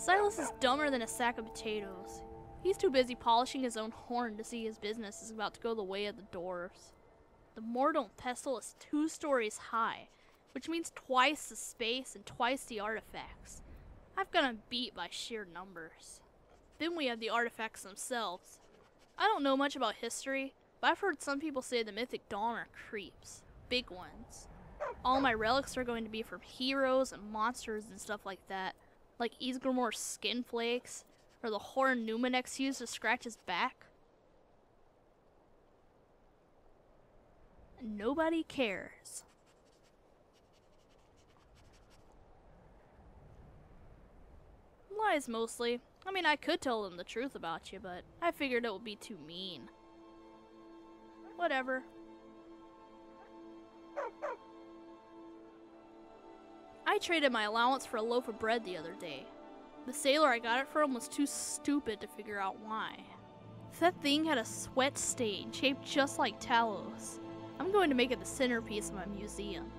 Silus is dumber than a sack of potatoes. He's too busy polishing his own horn to see his business is about to go the way of the dwarves. The Mortar and Pestle is two stories high, which means twice the space and twice the artifacts. I've got 'em beat by sheer numbers. Then we have the artifacts themselves. I don't know much about history, but I've heard some people say the Mythic Dawn are creeps. Big ones. All my relics are going to be from heroes and monsters and stuff like that, like Ysgramor's skin flakes, or the horn Numinex used to scratch his back. Nobody cares. Lies mostly. I mean, I could tell them the truth about you, but I figured it would be too mean. Whatever. Traded my allowance for a loaf of bread the other day. The sailor I got it from was too stupid to figure out why. That thing had a sweat stain shaped just like Talos. I'm going to make it the centerpiece of my museum.